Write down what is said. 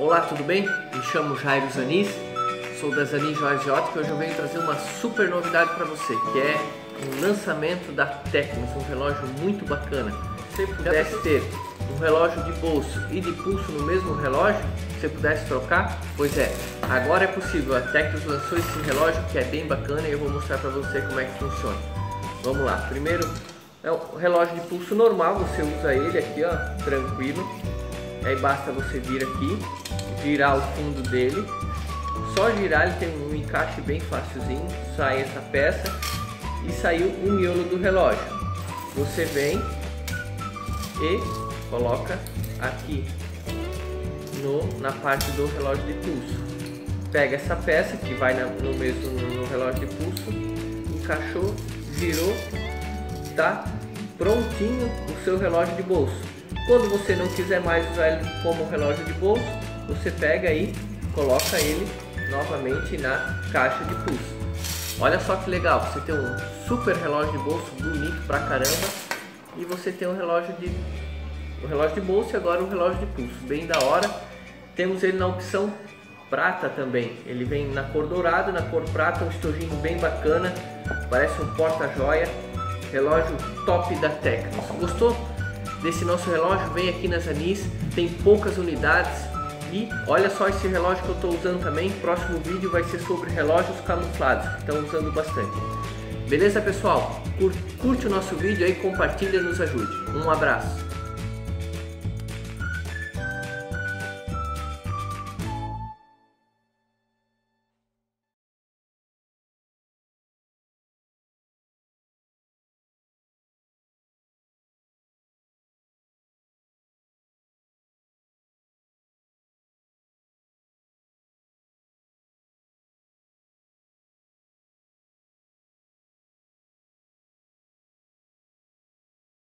Olá, tudo bem? Me chamo Jairo Zanis, sou da Zanis Joias de Ótica e hoje eu venho trazer uma super novidade para você, que é um lançamento da Tecnos, um relógio muito bacana. Se você pudesse ter um relógio de bolso e de pulso no mesmo relógio, se você pudesse trocar, pois é, agora é possível. A Tecnos lançou esse relógio que é bem bacana e eu vou mostrar para você como é que funciona. Vamos lá, primeiro é um relógio de pulso normal, você usa ele aqui ó, tranquilo. Aí basta você vir aqui, girar o fundo dele. Só girar ele tem um encaixe bem facilzinho, sai essa peça e saiu o miolo do relógio. Você vem e coloca aqui no, na parte do relógio de pulso. Pega essa peça que vai na, no mesmo no relógio de pulso, encaixou, girou, tá prontinho o seu relógio de bolso. Quando você não quiser mais usar ele como relógio de bolso, você pega e coloca ele novamente na caixa de pulso. Olha só que legal, você tem um super relógio de bolso bonito pra caramba e você tem um relógio de um relógio de bolso e agora um relógio de pulso, bem da hora. Temos ele na opção prata também. Ele vem na cor dourada, na cor prata, um estojinho bem bacana, parece um porta-joia. Relógio top da Tecnos. Gostou desse nosso relógio? Vem aqui nas Anis, tem poucas unidades. E olha só esse relógio que eu estou usando também. Próximo vídeo vai ser sobre relógios camuflados, que estão usando bastante. Beleza, pessoal? Curte o nosso vídeo aí, compartilha e nos ajude. Um abraço.